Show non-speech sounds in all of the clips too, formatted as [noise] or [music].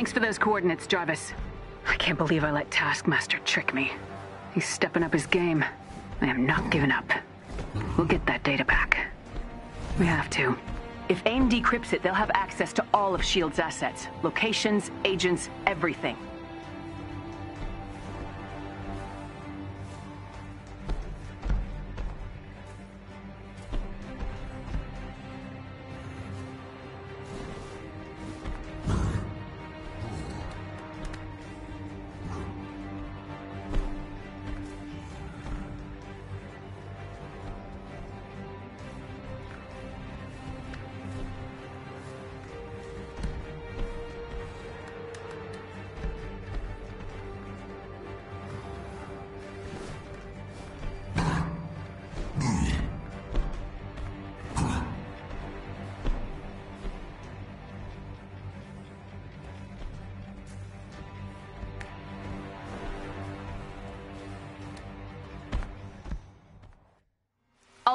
Thanks for those coordinates, Jarvis. I can't believe I let Taskmaster trick me. He's stepping up his game. I am not giving up. We'll get that data back. We have to. If AIM decrypts it, they'll have access to all of S.H.I.E.L.D.'s assets. Locations, agents, everything.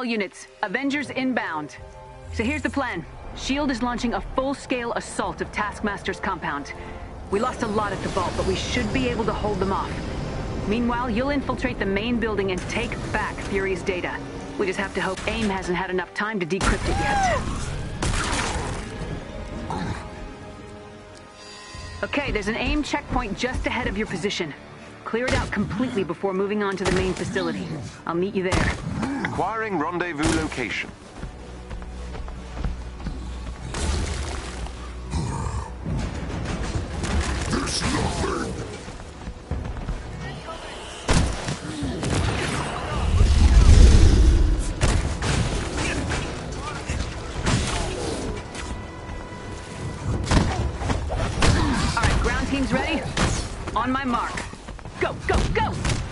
Units, Avengers inbound. So here's the plan. S.H.I.E.L.D. is launching a full-scale assault of Taskmaster's compound. We lost a lot at the vault, but we should be able to hold them off. Meanwhile, you'll infiltrate the main building and take back Fury's data. We just have to hope AIM hasn't had enough time to decrypt it yet. Okay, there's an AIM checkpoint just ahead of your position. Clear it out completely before moving on to the main facility. I'll meet you there. Acquiring rendezvous location. There's nothing. All right, ground team's ready? On my mark. Go, go, go!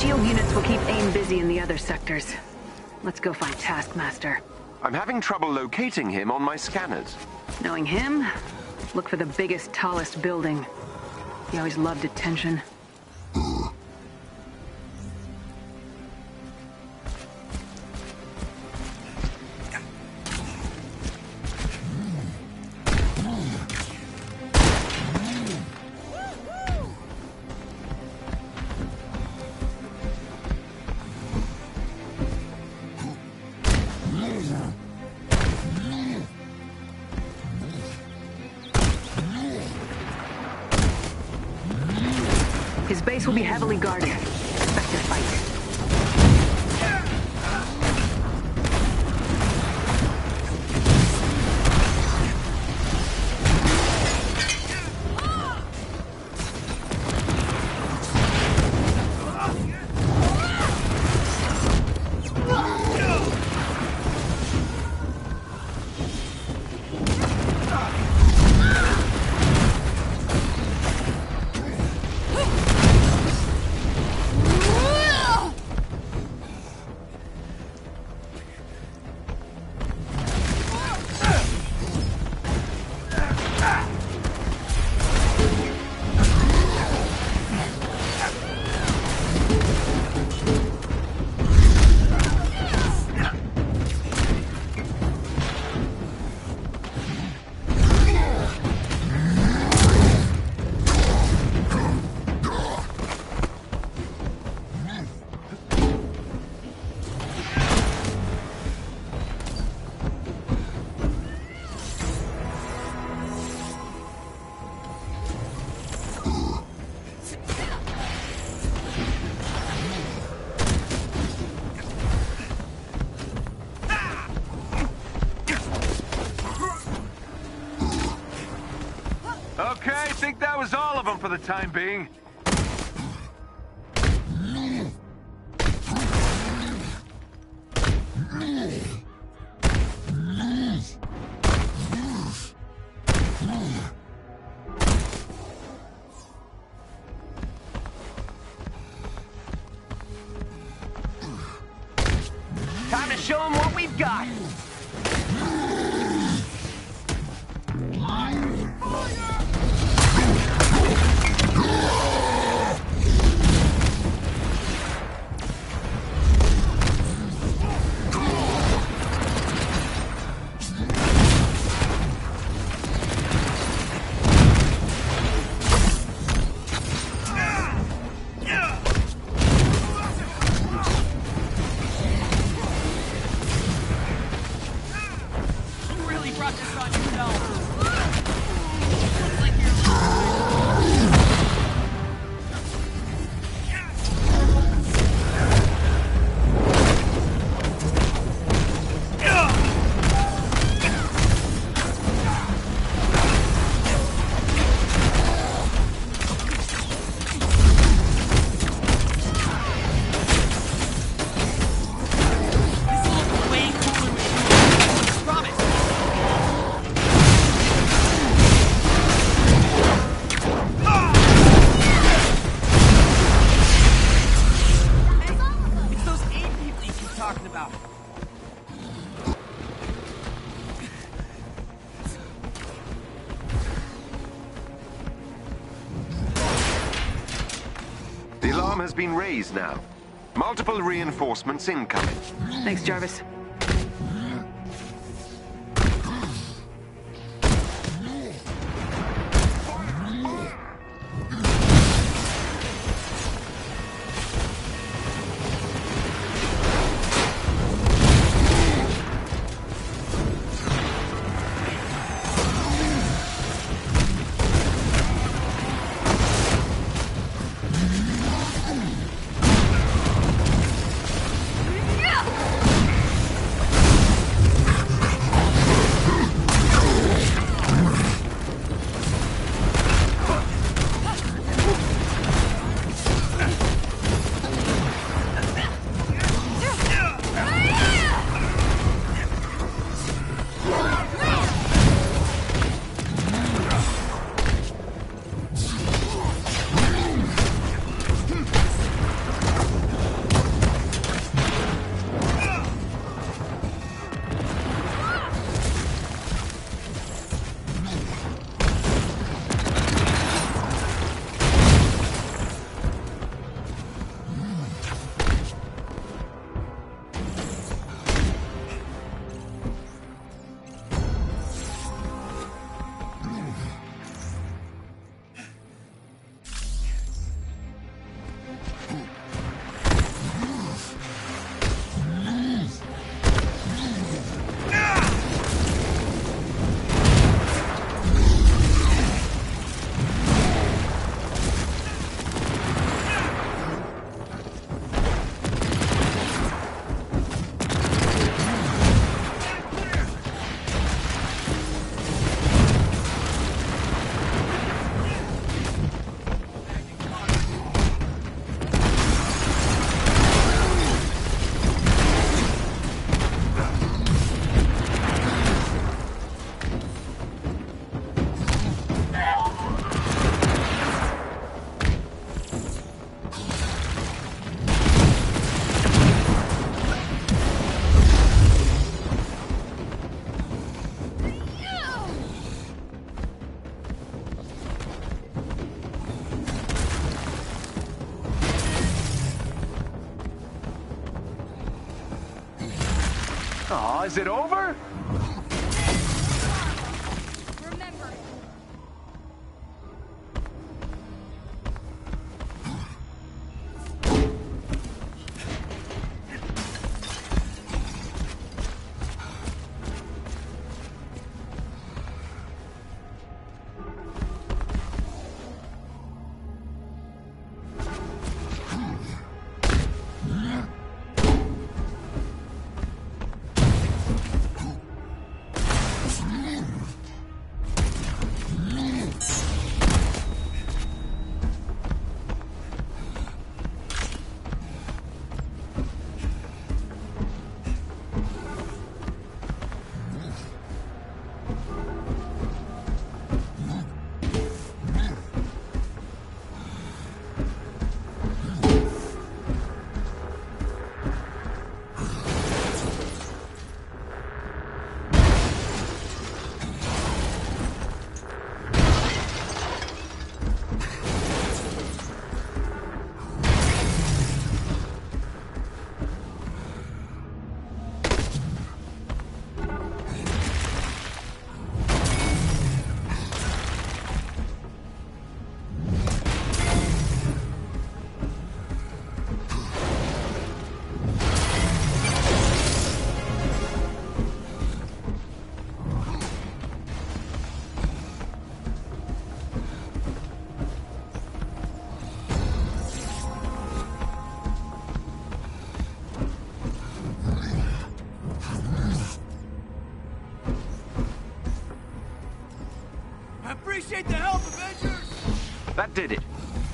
Shield units will keep AIM busy in the other sectors. Let's go find Taskmaster. I'm having trouble locating him on my scanners. Knowing him, look for the biggest, tallest building. He always loved attention. Base will be heavily guarded. Time being. Now. Multiple reinforcements incoming. Thanks, Jarvis. Is it over?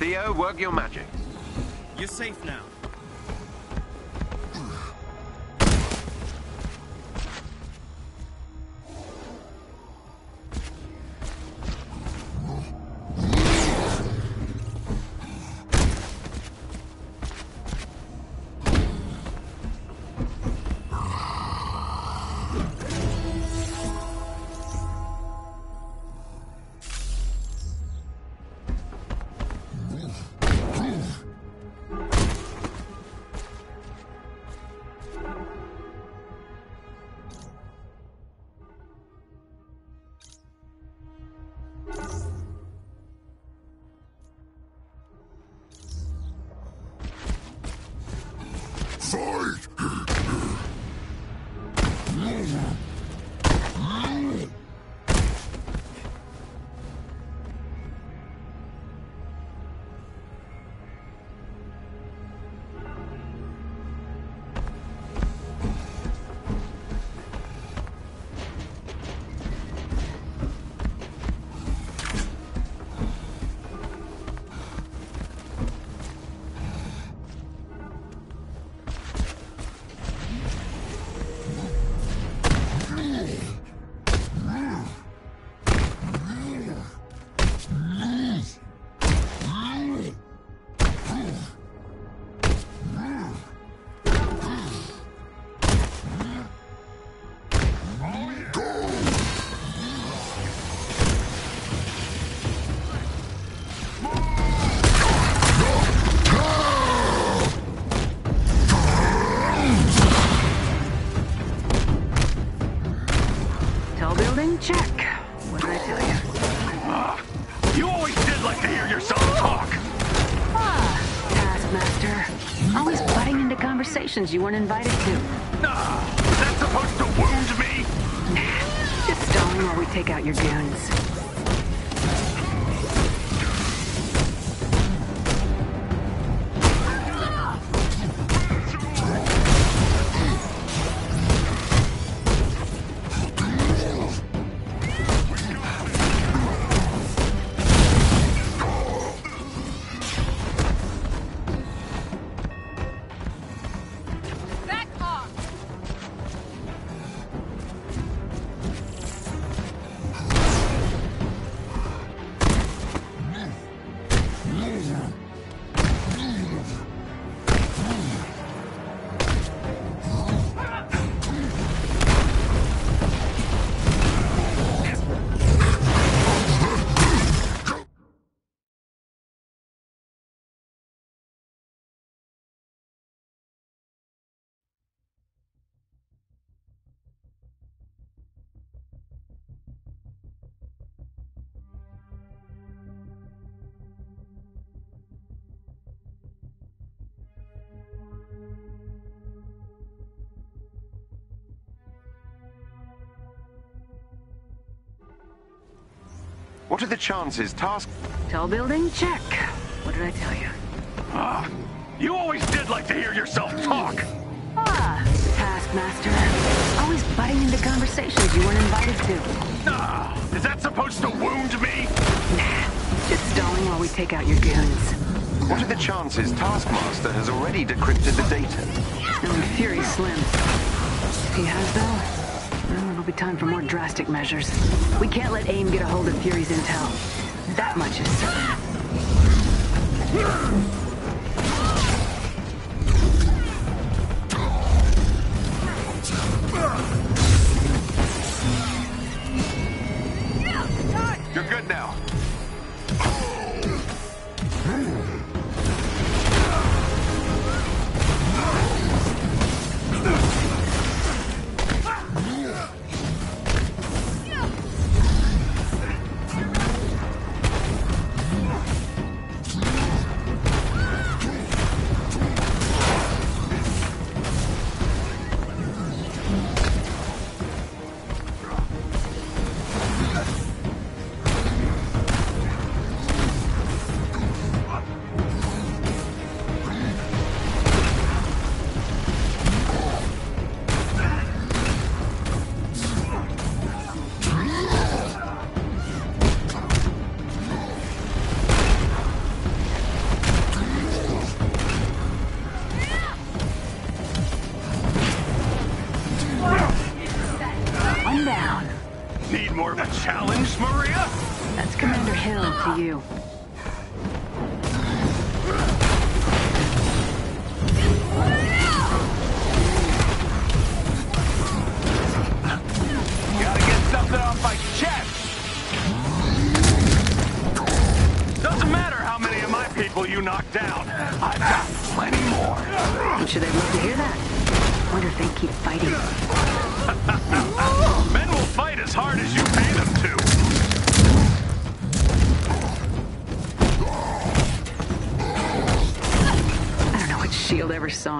Theo, work your magic. You're safe now. You weren't invited to. Nah, was that supposed to wound me? Just stone while we take out your goons. What are the chances Task... Tall building? Check. What did I tell you? Ah, you always did like to hear yourself talk. Ah, Taskmaster. Always butting into conversations you weren't invited to. Ah, is that supposed to wound me? Nah, just stalling while we take out your goons. What are the chances Taskmaster has already decrypted the data? And Fury's slim. He has, though, be time for more drastic measures. We can't let AIM get a hold of Fury's intel. That much is certain.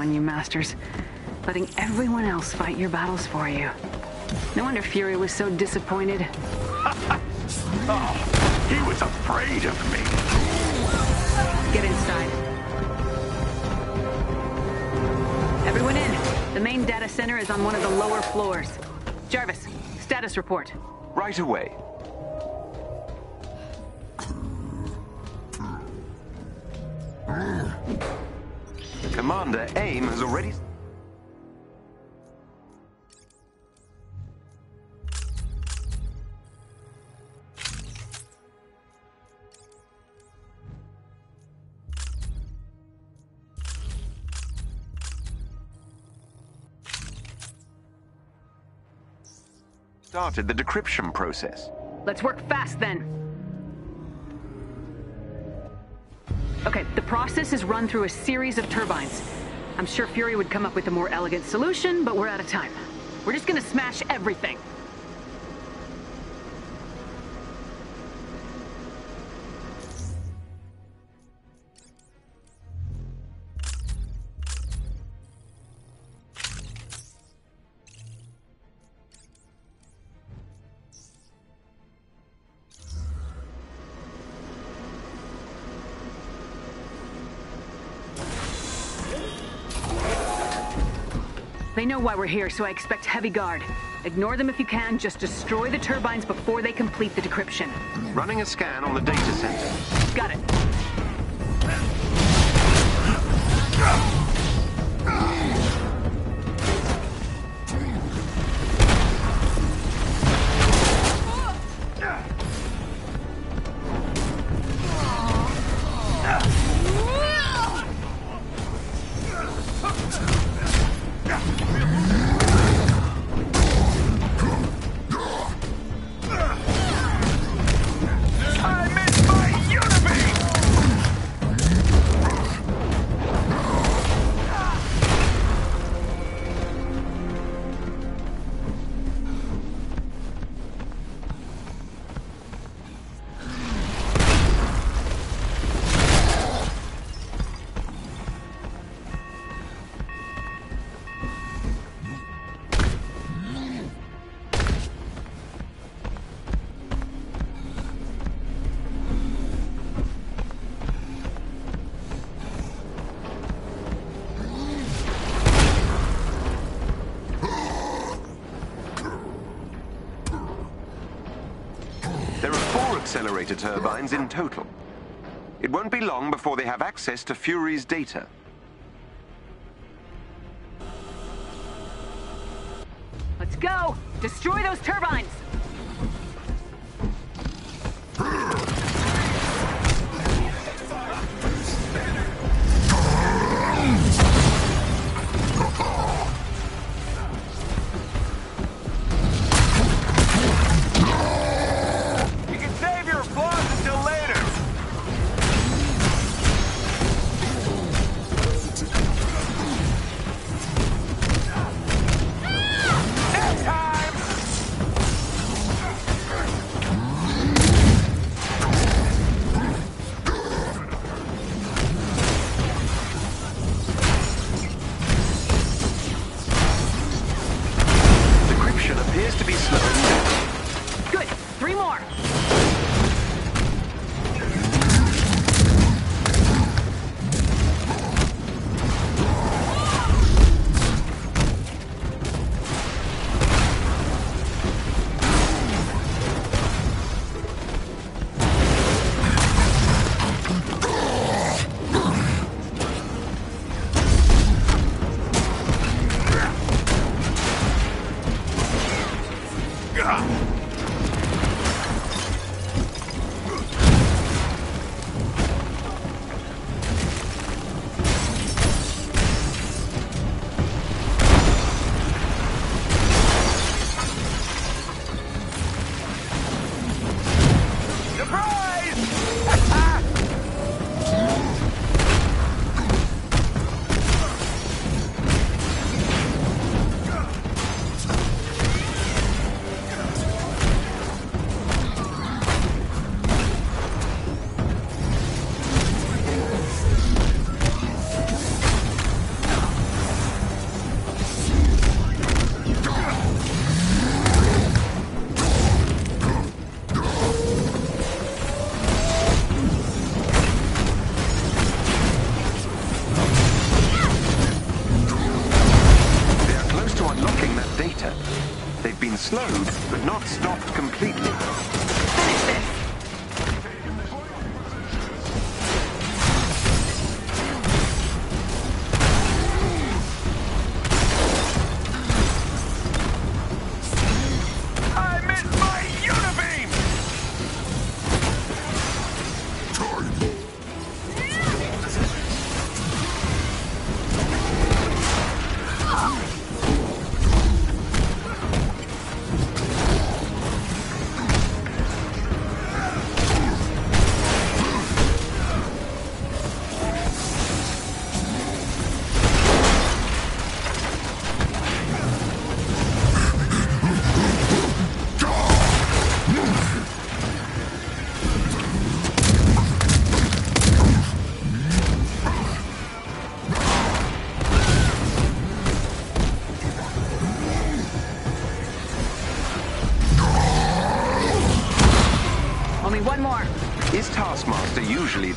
In you, Masters. Letting everyone else fight your battles for you. No wonder Fury was so disappointed. Oh, [laughs] he was afraid of me. Get inside. Everyone in. The main data center is on one of the lower floors. Jarvis, status report. Right away. Has already... started the decryption process. Let's work fast then. Okay, the process is run through a series of turbines. I'm sure Fury would come up with a more elegant solution, but we're out of time. We're just gonna smash everything. Know why we're here, so I expect heavy guard. Ignore them if you can, just destroy the turbines before they complete the decryption. Running a scan on the data center. Got it. accelerator turbines in total. It won't be long before they have access to Fury's data. Let's go! Destroy those turbines!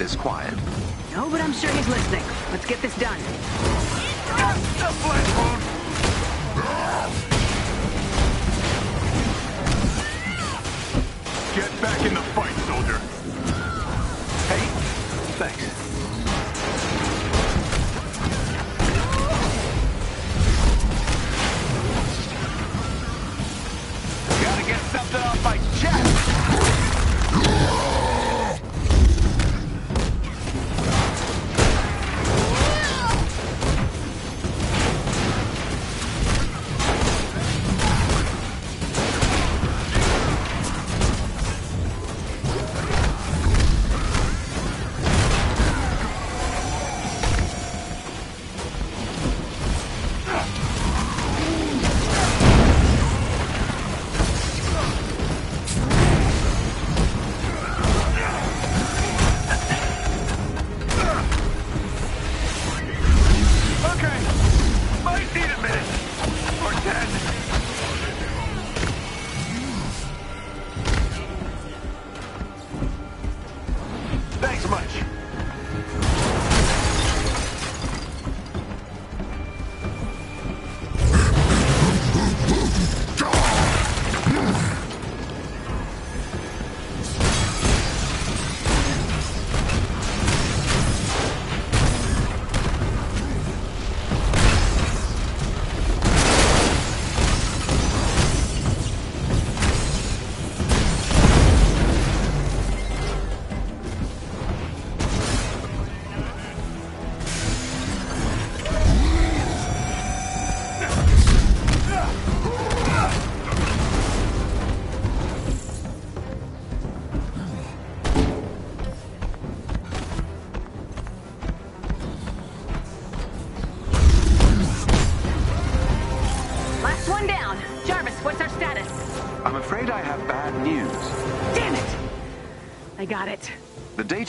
is quiet. No, but I'm sure he's listening.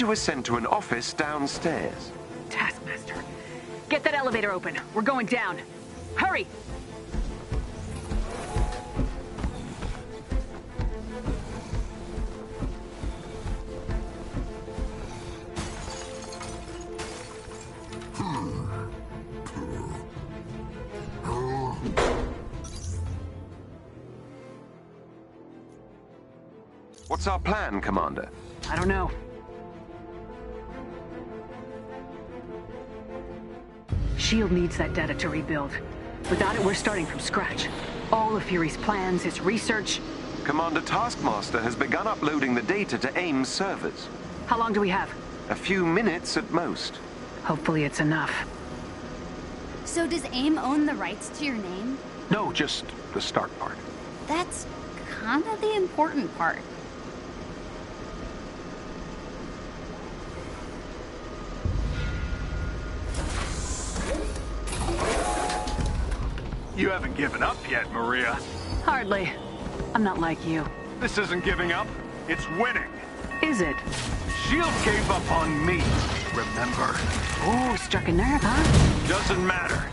Was sent to an office downstairs. Taskmaster. Get that elevator open. We're going down. Hurry! What's our plan, Commander? I don't know. SHIELD needs that data to rebuild. Without it, we're starting from scratch. All of Fury's plans, his research. Commander Taskmaster has begun uploading the data to AIM's servers. How long do we have? A few minutes at most. Hopefully it's enough. So does AIM own the rights to your name? No, just the Stark part. That's kind of the important part. You haven't given up yet, Maria. Hardly. I'm not like you. This isn't giving up. It's winning. Is it? Shield gave up on me, remember? Ooh, struck a nerve, huh? Doesn't matter.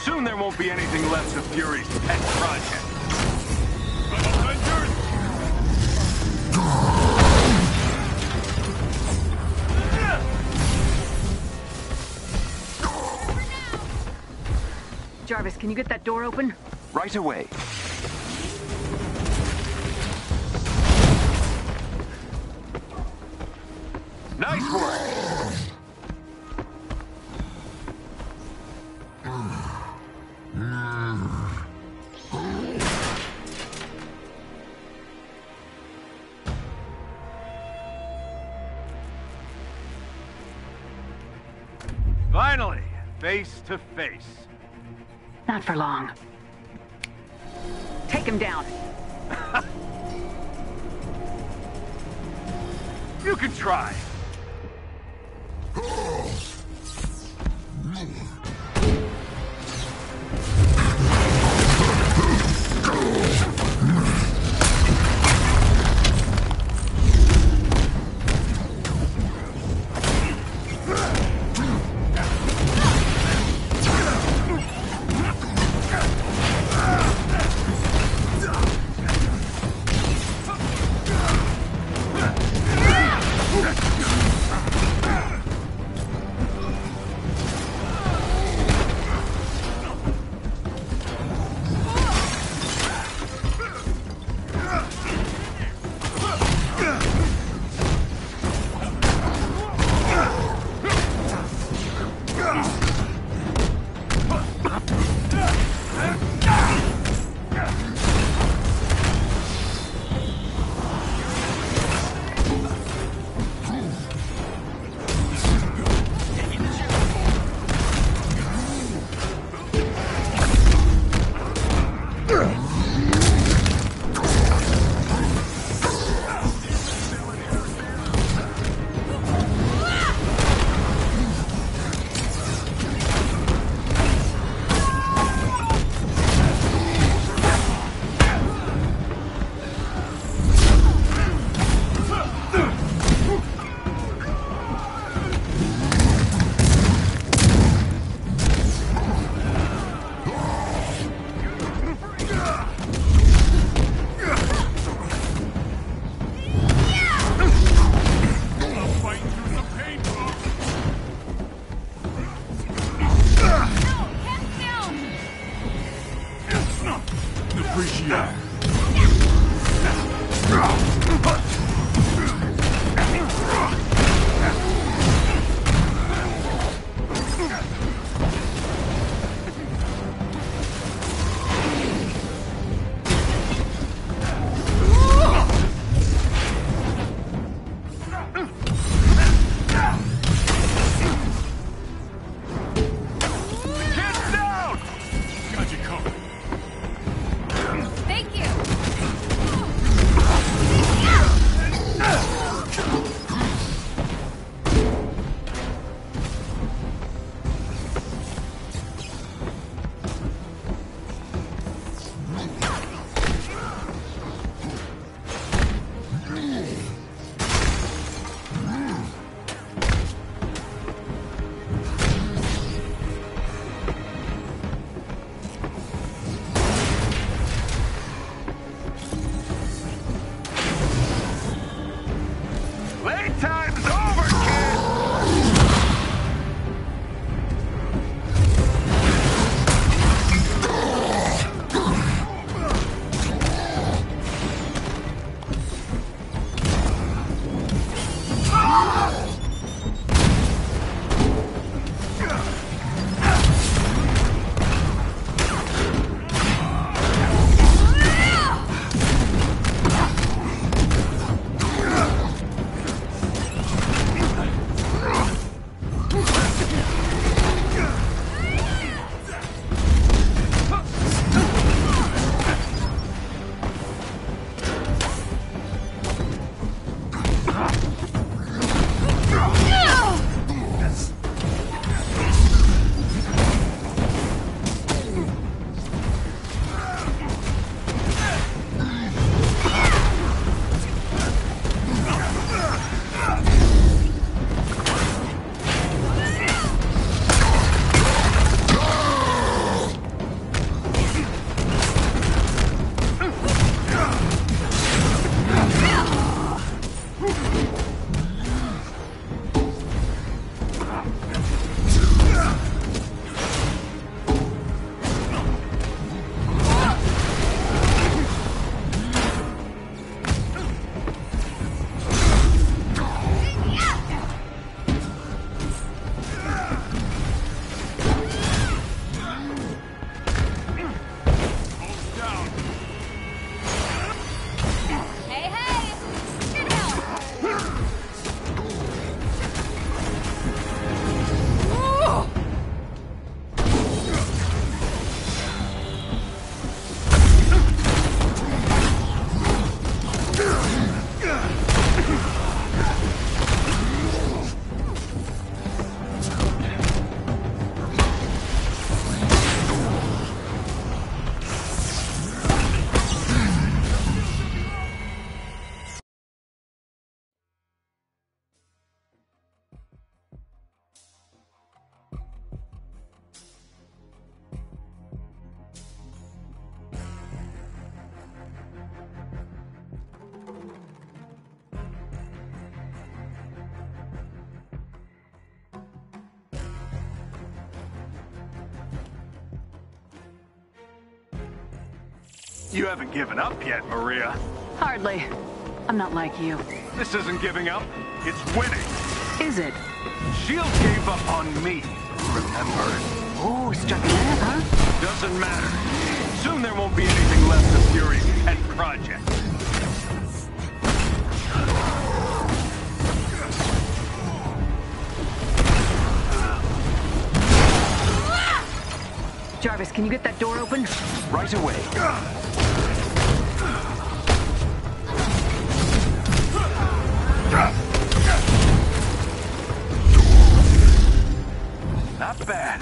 Soon there won't be anything left of Fury's pet project. Jarvis, can you get that door open? Right away. For long. You haven't given up yet, Maria. Hardly. I'm not like you. This isn't giving up. It's winning. Is it? Shield gave up on me. Remember? Oh, struck a nerve, huh? Doesn't matter. Soon there won't be anything left of Fury and Project. Jarvis, can you get that door open? Right away. Bad.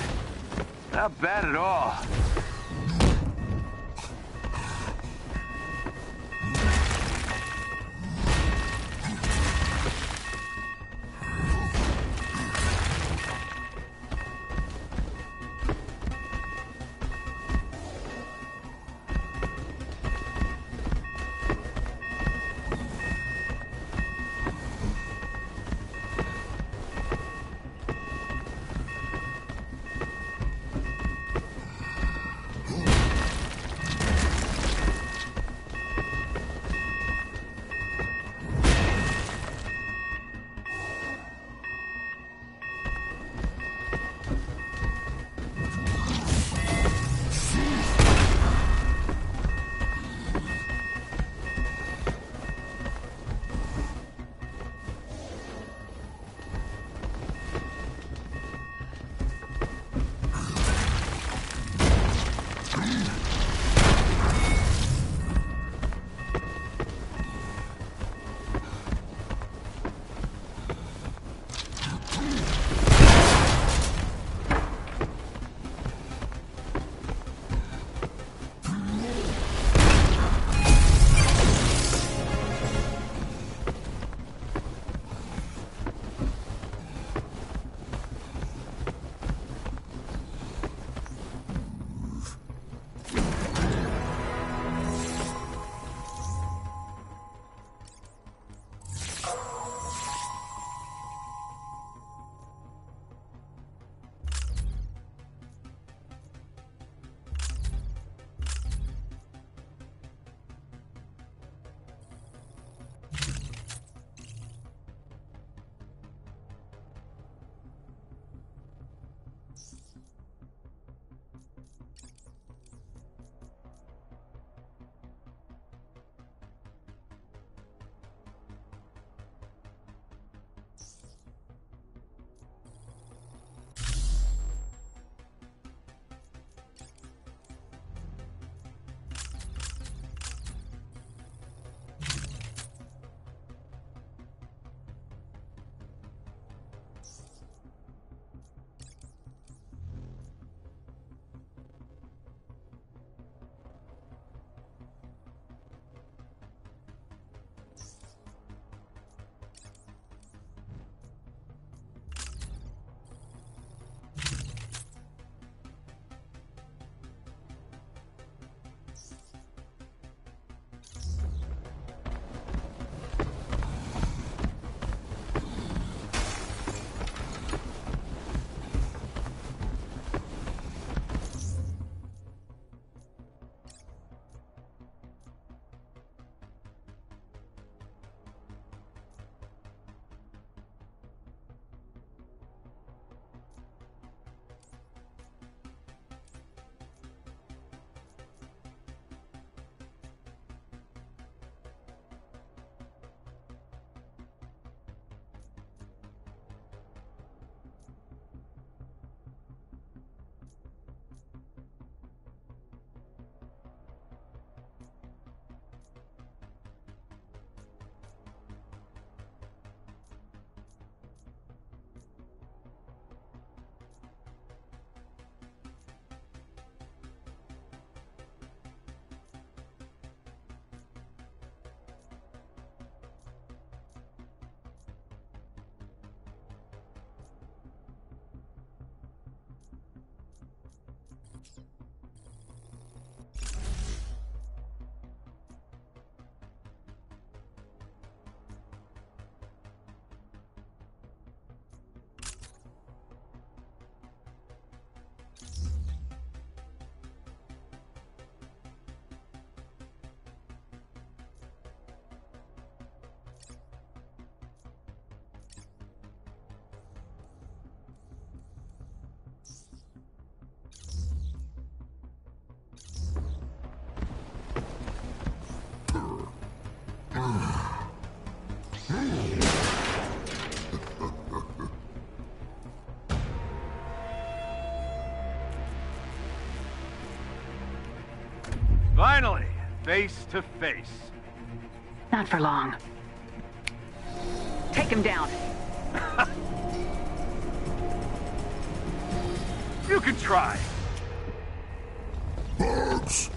Not bad at all. Face to face. Not for long. Take him down. You can try. Bugs.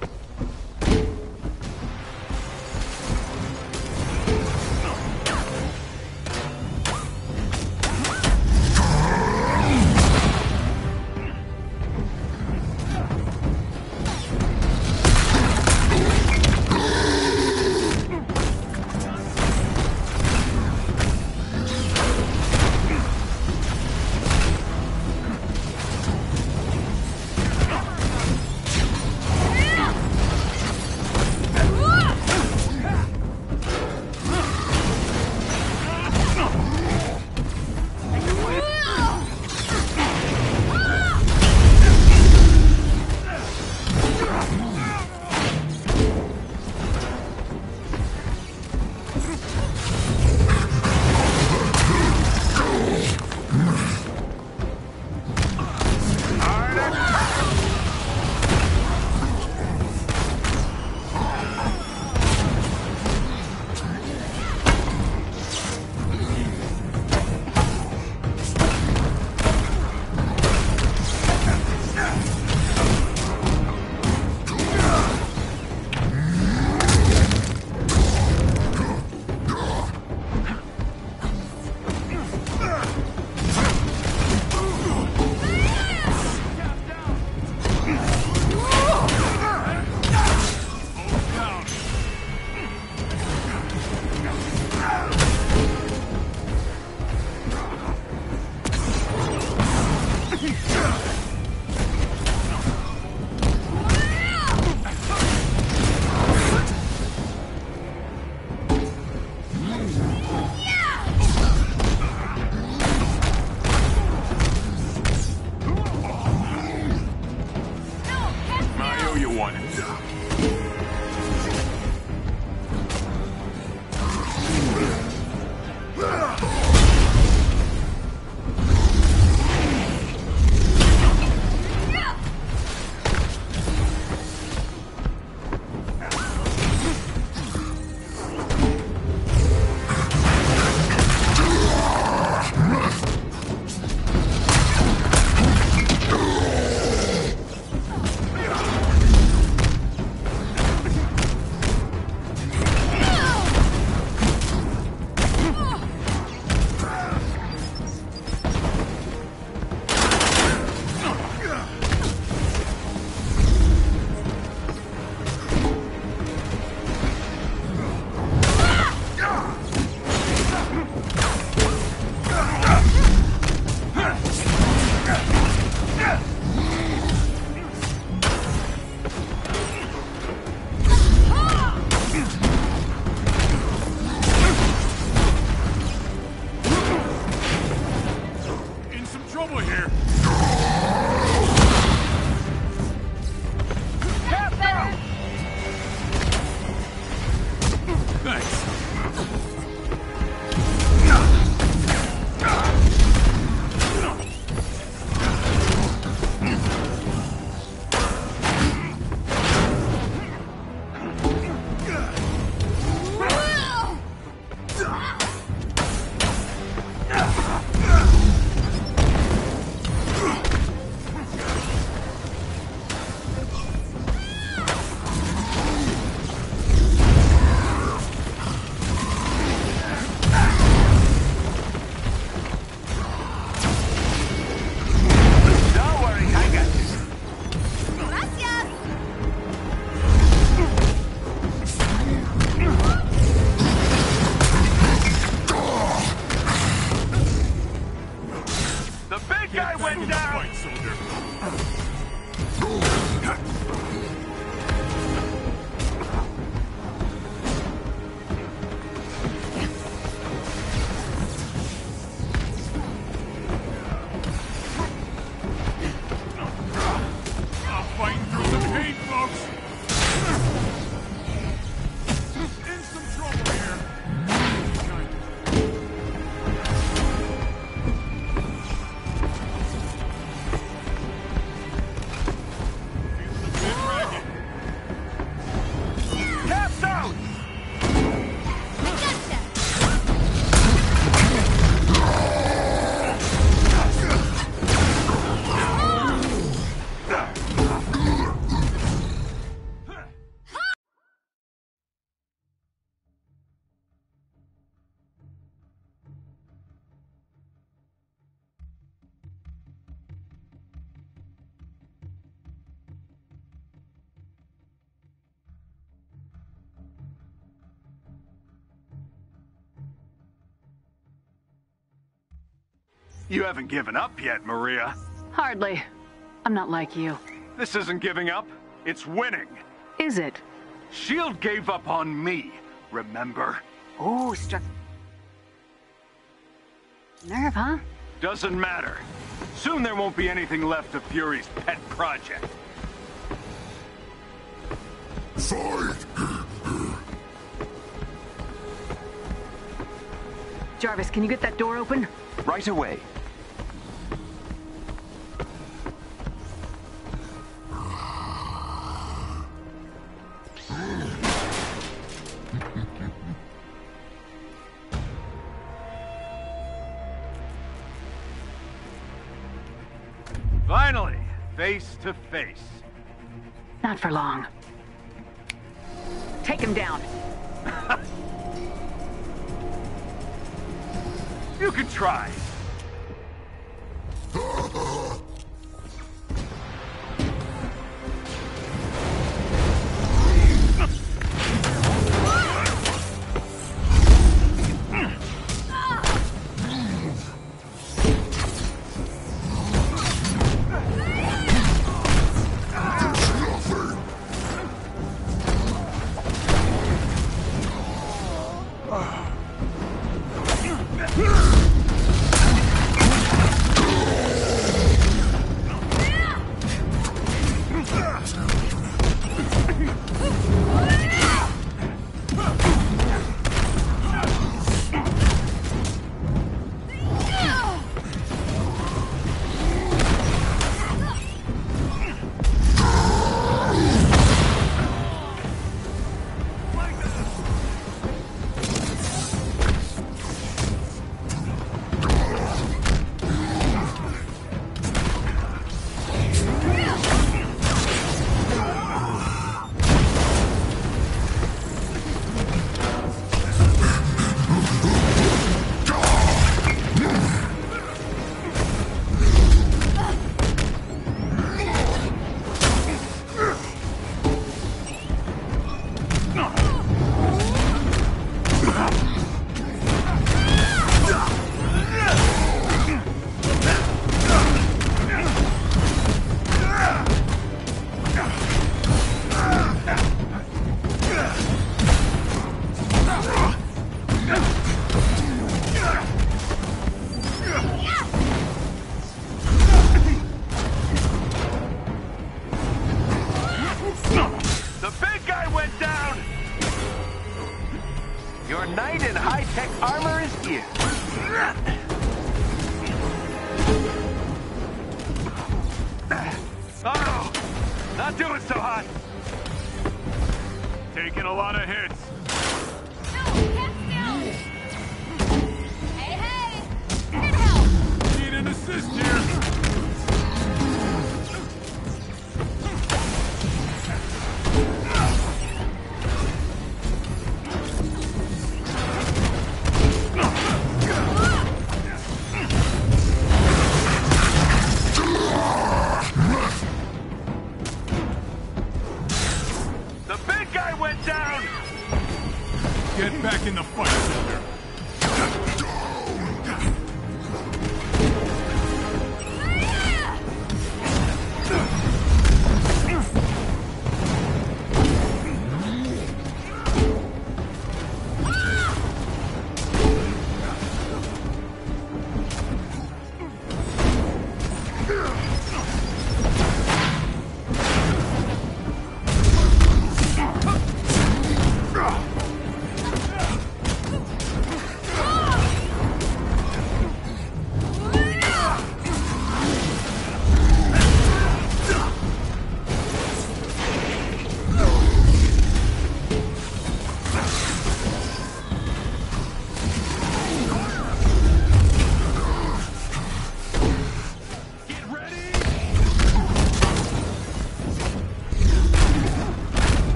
over here. You haven't given up yet, Maria. Hardly. I'm not like you. This isn't giving up. It's winning. Is it? Shield gave up on me, remember? Ooh, struck. Nerve, huh? Doesn't matter. Soon there won't be anything left of Fury's pet project. Fight! Jarvis, can you get that door open? Right away. Face. Not for long. Take him down. [laughs] You can try.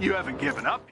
You haven't given up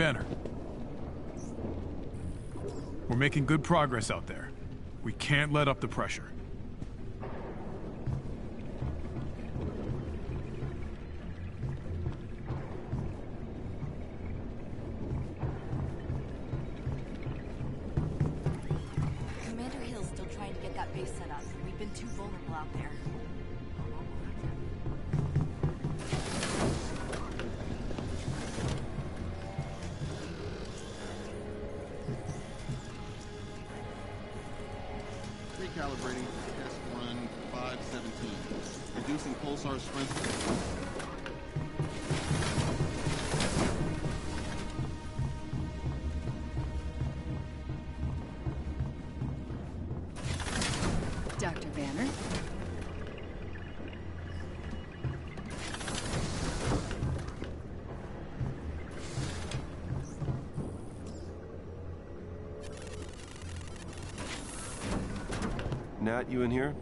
Banner. We're making good progress out there. We can't let up the pressure. You in here?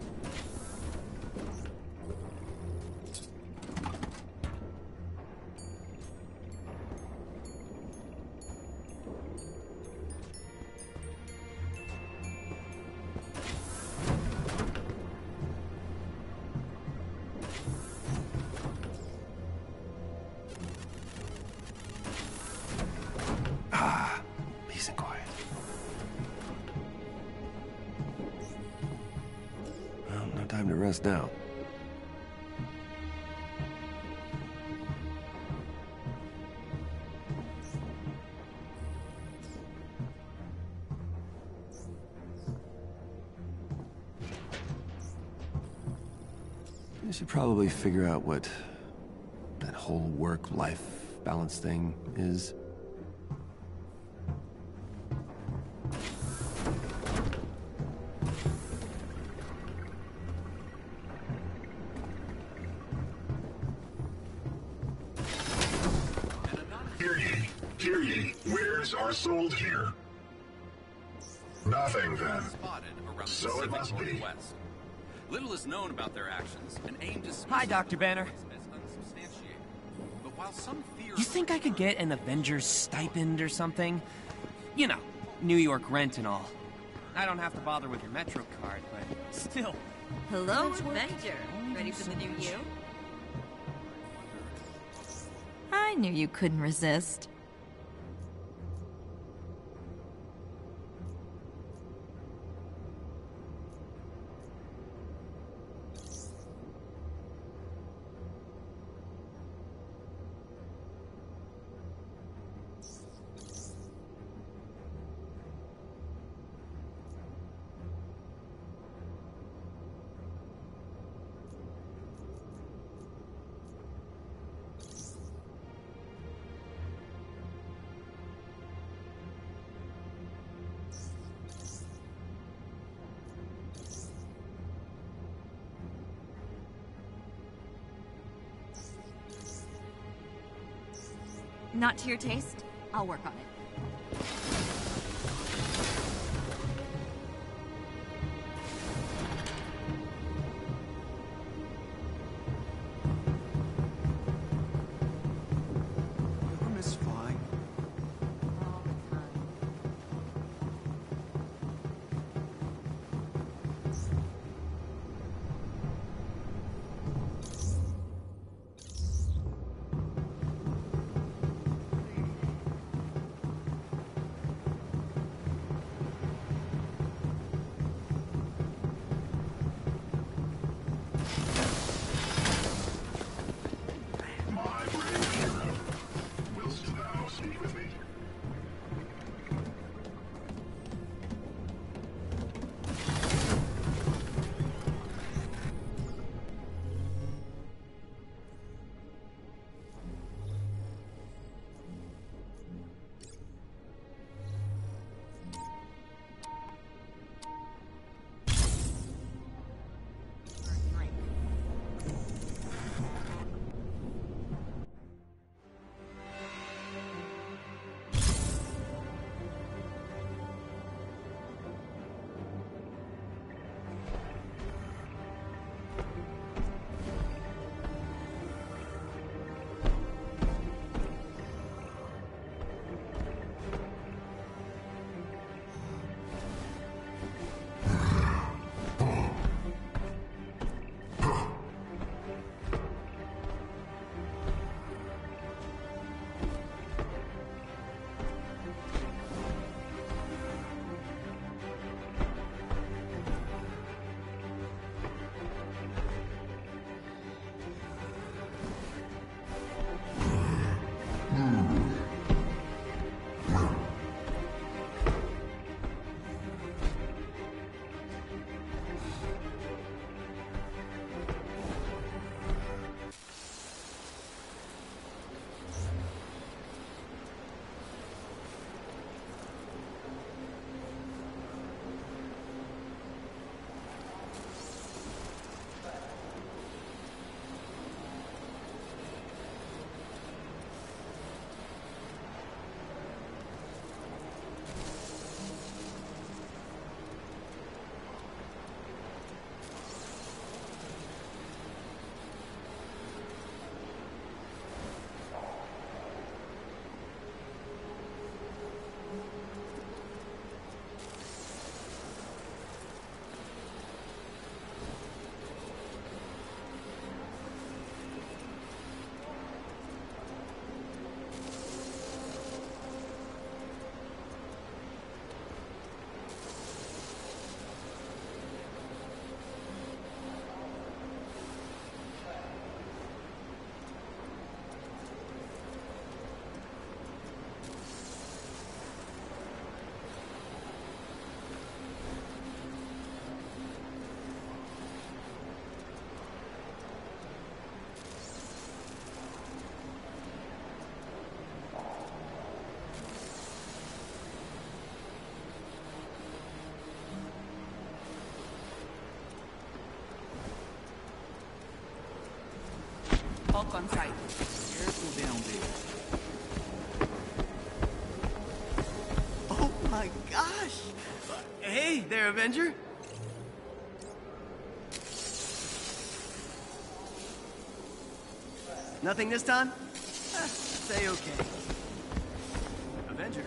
Rest now. I should probably figure out what that whole work-life balance thing is. Wares are sold here. Nothing then. Spotted around So it must be. Northwest. Little is known about their actions, and AIM dismisses Hi, Dr. Banner. claims as unsubstantiated. But while some fear You think I could get an Avengers stipend or something? You know, New York rent and all. I don't have to bother with your Metro card, but still. Hello, Avenger. Ready for the new you? I knew you couldn't resist. Not to your taste? I'll work on it. Hawk on. Careful down there. Oh my gosh! Hey there, Avenger! Nothing this time? Eh, say okay. Avenger.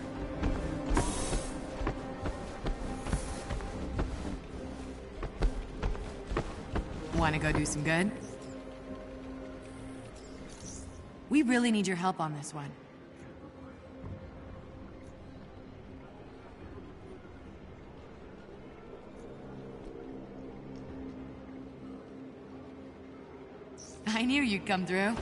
Want to go do some good? Really need your help on this one. I knew you'd come through.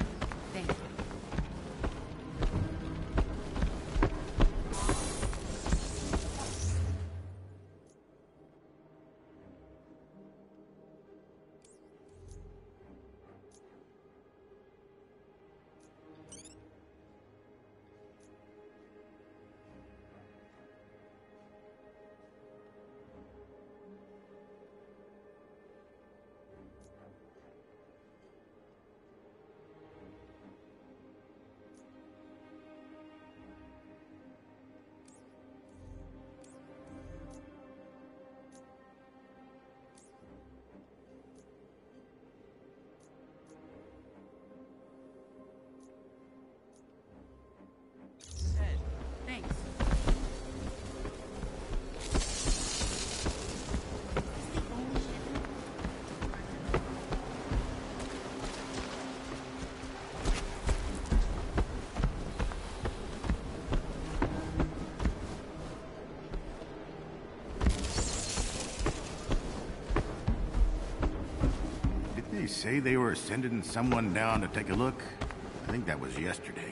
Say they were sending someone down to take a look? I think that was yesterday.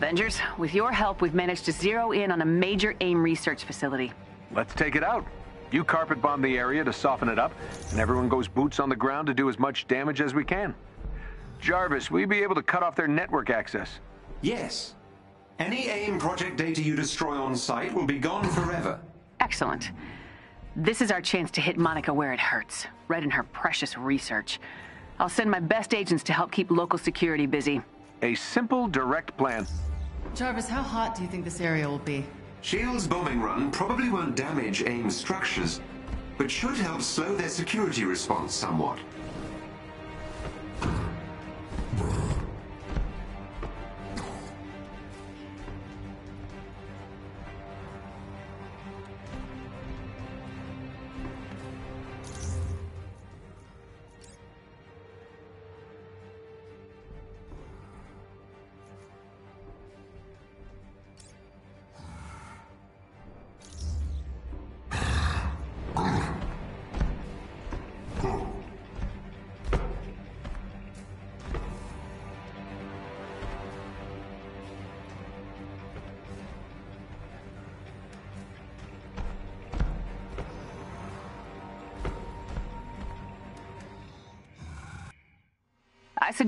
Avengers, with your help, we've managed to zero in on a major AIM research facility. Let's take it out. You carpet bomb the area to soften it up, and everyone goes boots on the ground to do as much damage as we can. Jarvis, will you be able to cut off their network access? Yes. Any AIM project data you destroy on site will be gone forever. Excellent. This is our chance to hit Monica where it hurts, right in her precious research. I'll send my best agents to help keep local security busy. A simple, direct plan. Jarvis, how hot do you think this area will be? Shield's bombing run probably won't damage AIM structures, but should help slow their security response somewhat.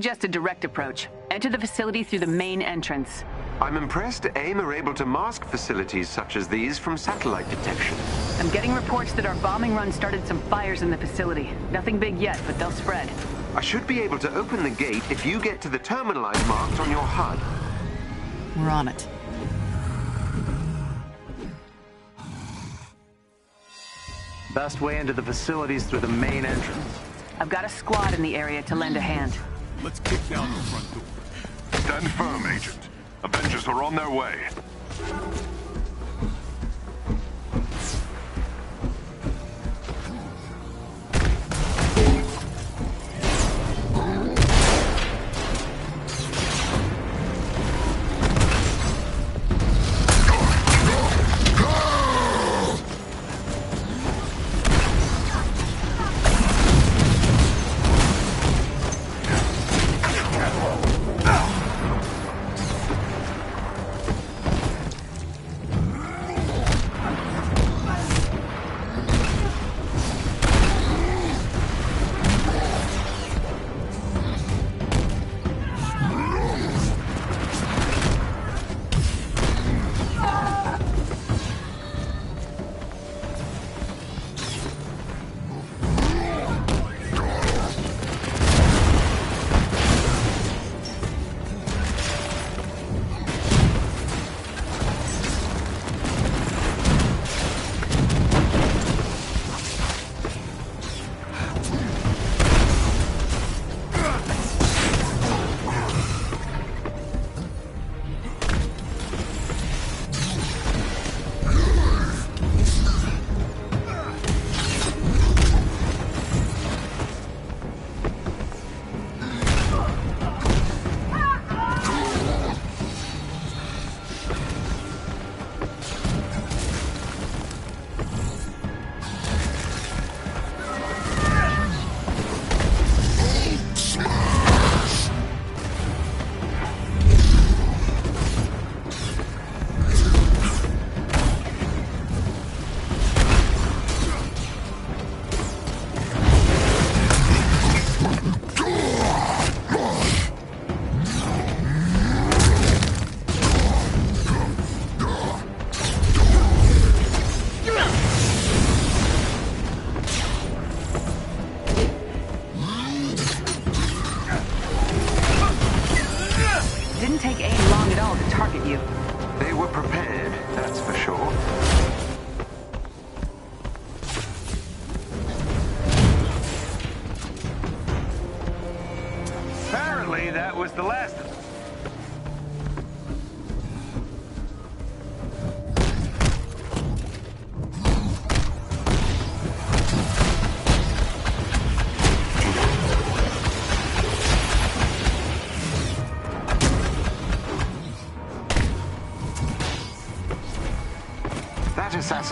Suggest a direct approach. Enter the facility through the main entrance. I'm impressed AIM are able to mask facilities such as these from satellite detection. I'm getting reports that our bombing run started some fires in the facility. Nothing big yet, but they'll spread. I should be able to open the gate if you get to the terminal I've marked on your HUD. We're on it. Best way into the facilities through the main entrance. I've got a squad in the area to lend a hand. Let's kick down the front door. Stand firm, Agent. Avengers are on their way.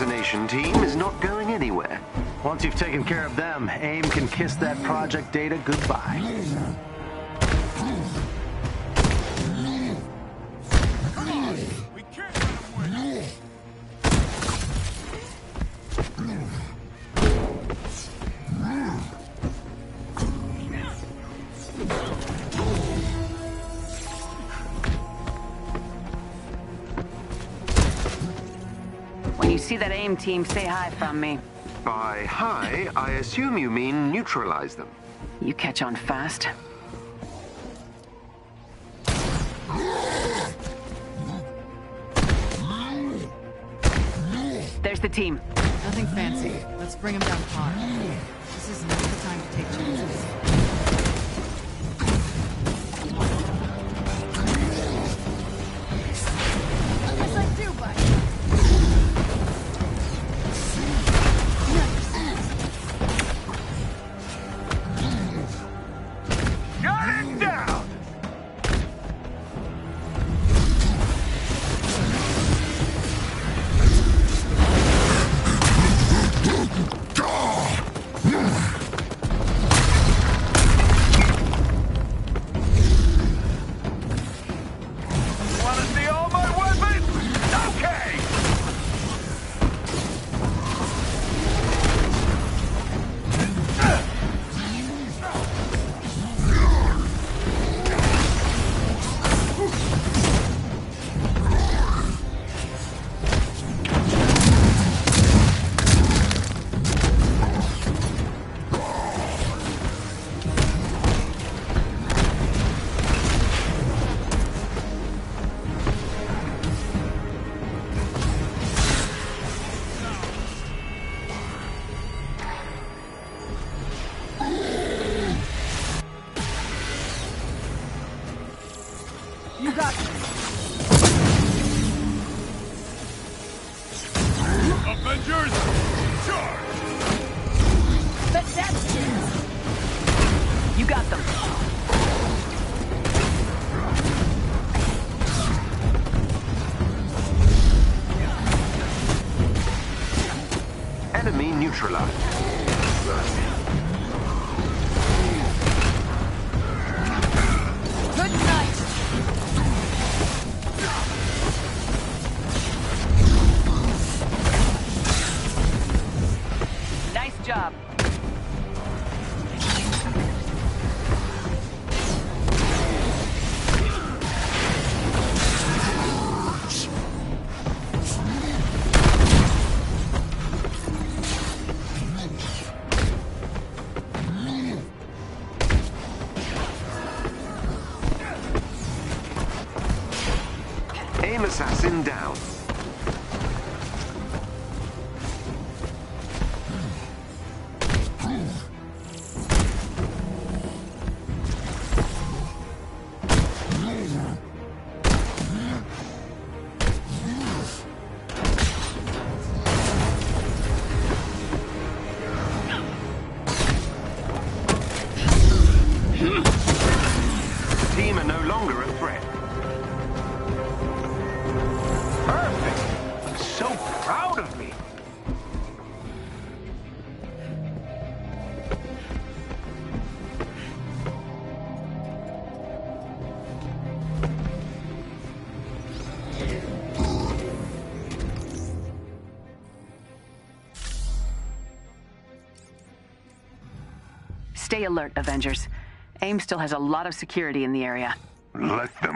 Assassination team is not going anywhere. Once you've taken care of them, AIM can kiss that project data goodbye. Team, say hi from me. By hi, I assume you mean neutralize them. You catch on fast. There's the team. Nothing fancy. Let's bring him down par. Stay alert, Avengers. AIM still has a lot of security in the area. Let them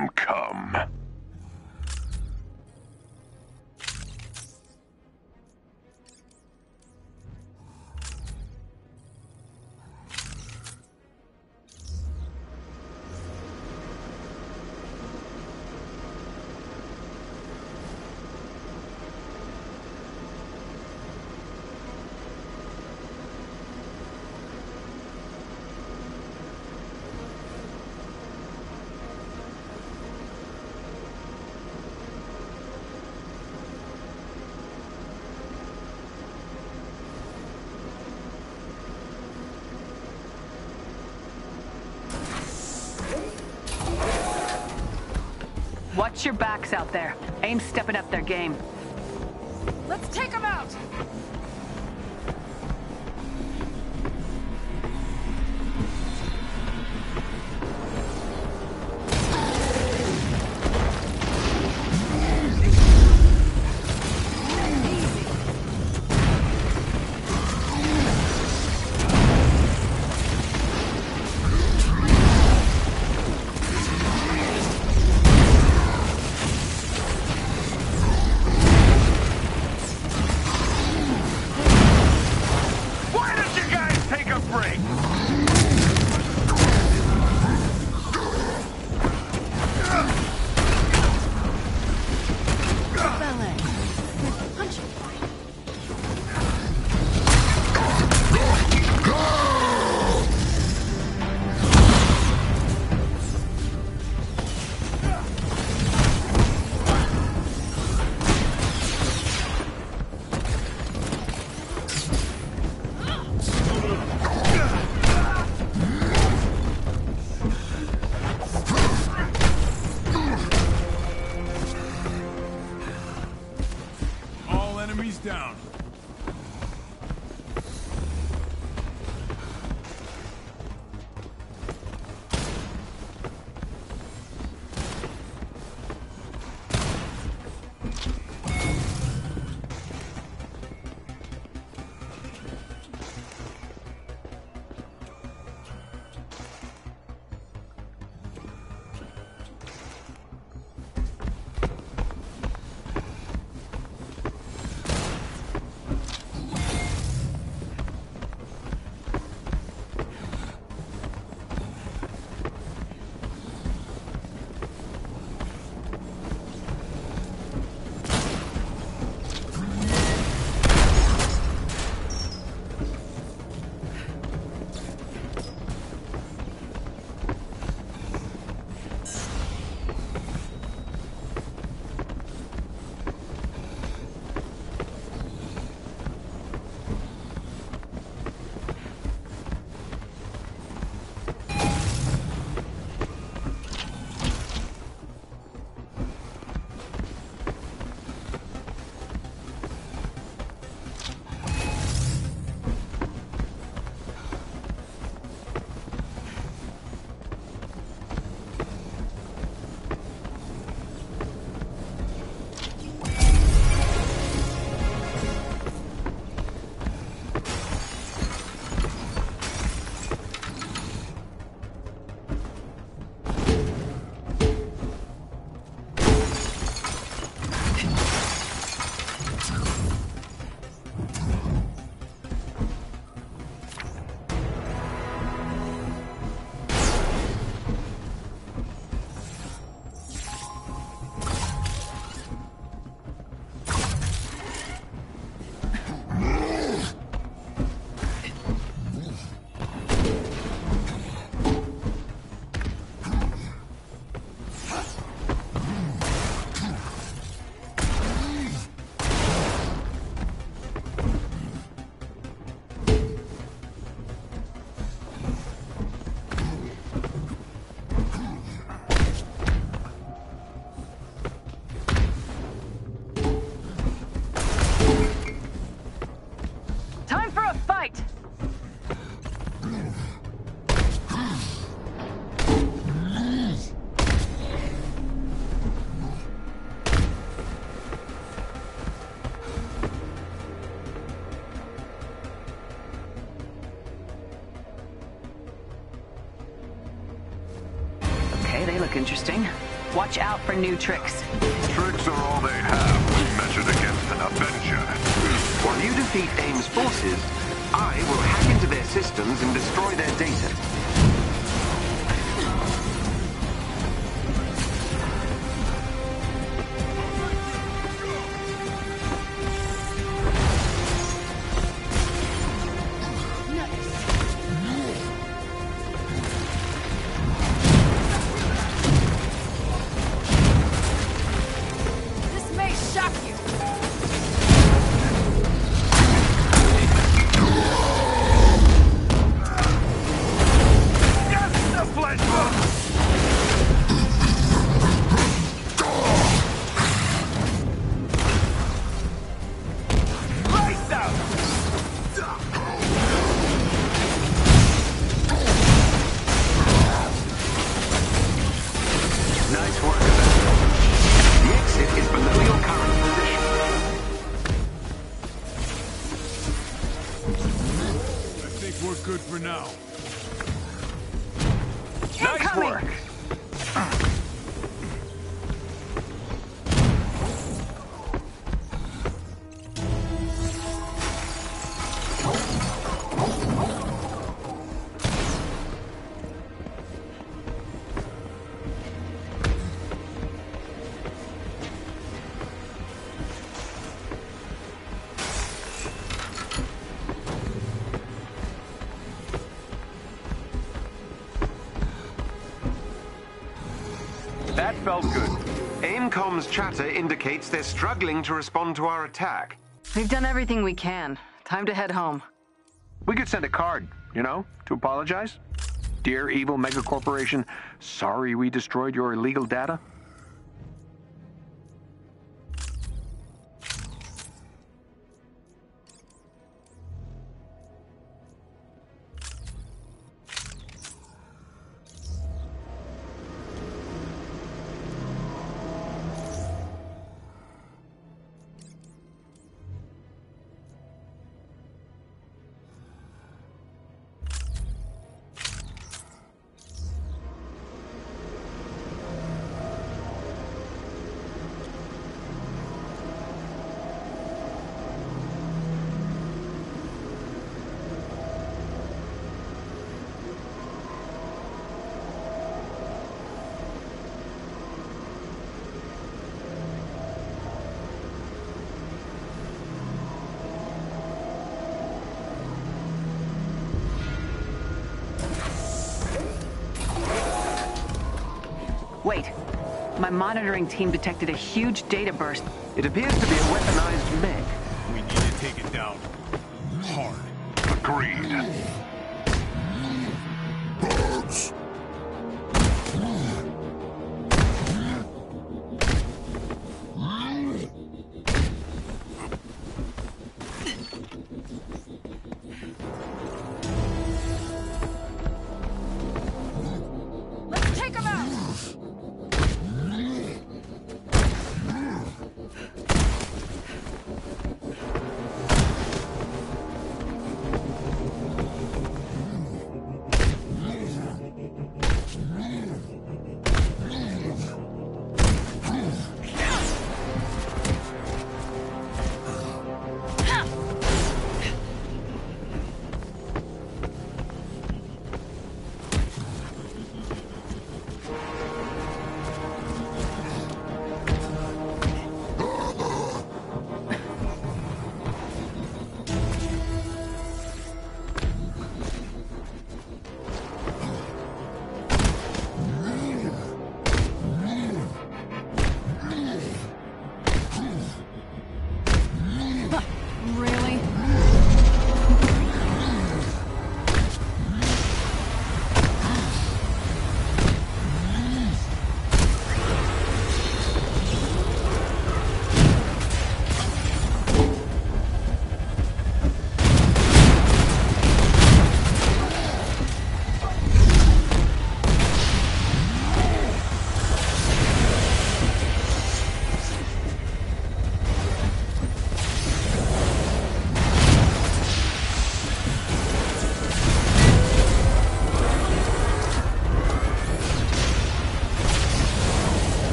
Watch your backs out there. AIM's stepping up their game. Let's take him out. Watch out for new tricks. Tricks are all they have when measured against an Avenger. While you defeat AIM's forces, I will hack into their systems and destroy their data. Chatter indicates they're struggling to respond to our attack. We've done everything we can. Time to head home. We could send a card, you know, to apologize. Dear evil megacorporation, sorry we destroyed your illegal data. My monitoring team detected a huge data burst. It appears to be a weaponized mech. We need to take it down. Hard. Agreed.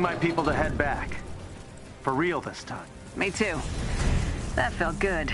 My people to head back. For real this time. Me too. That felt good.